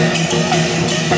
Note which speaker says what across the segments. Speaker 1: Thank you.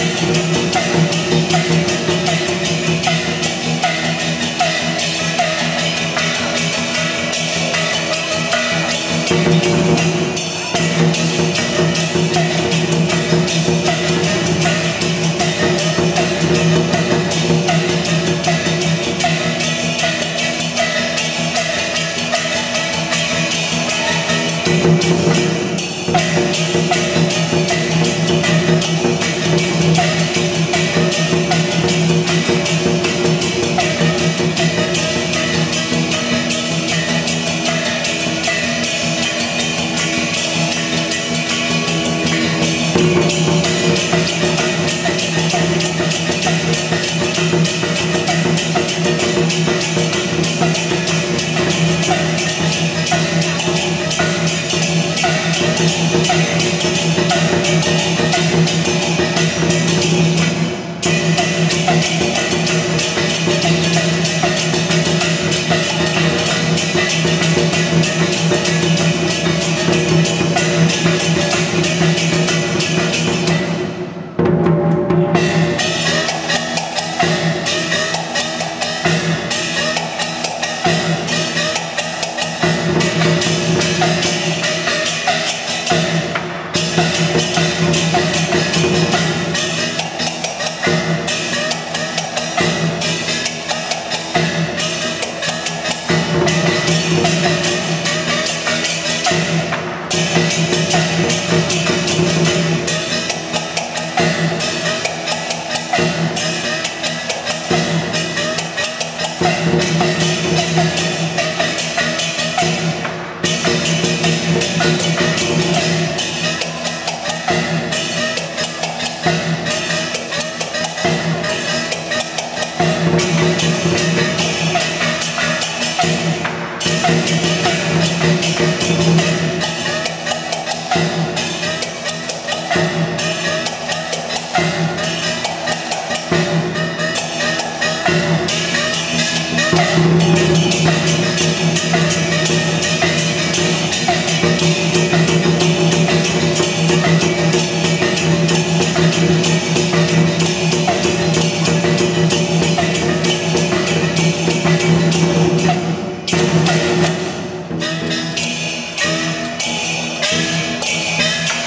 Speaker 1: Thank you.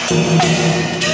Speaker 1: Thank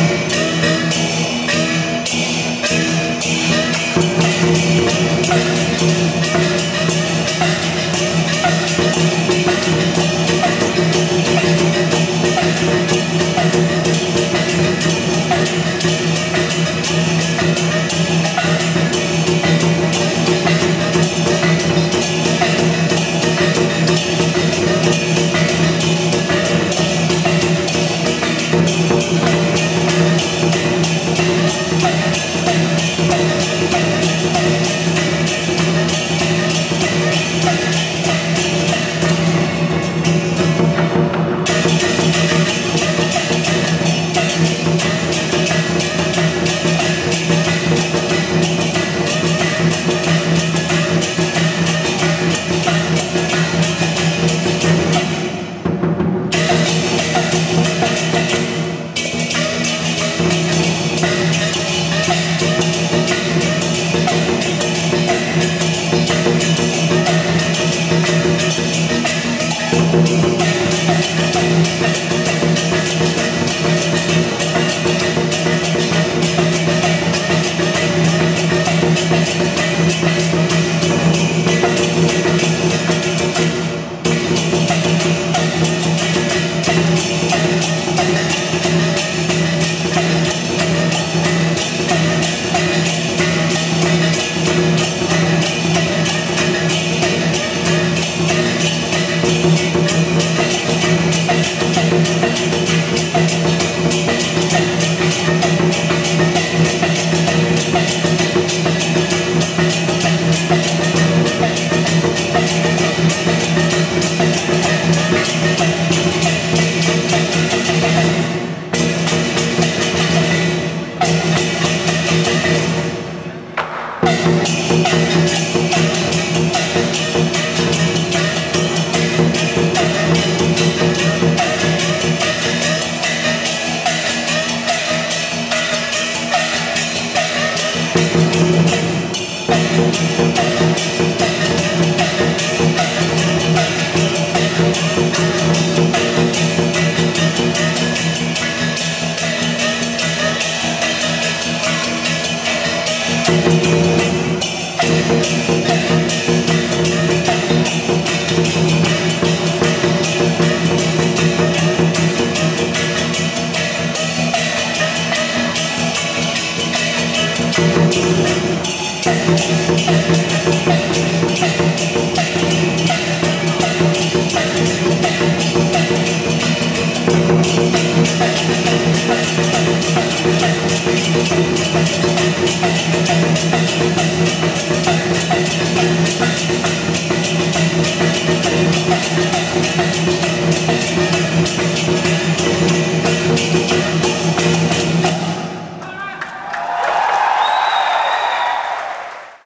Speaker 1: Thank you.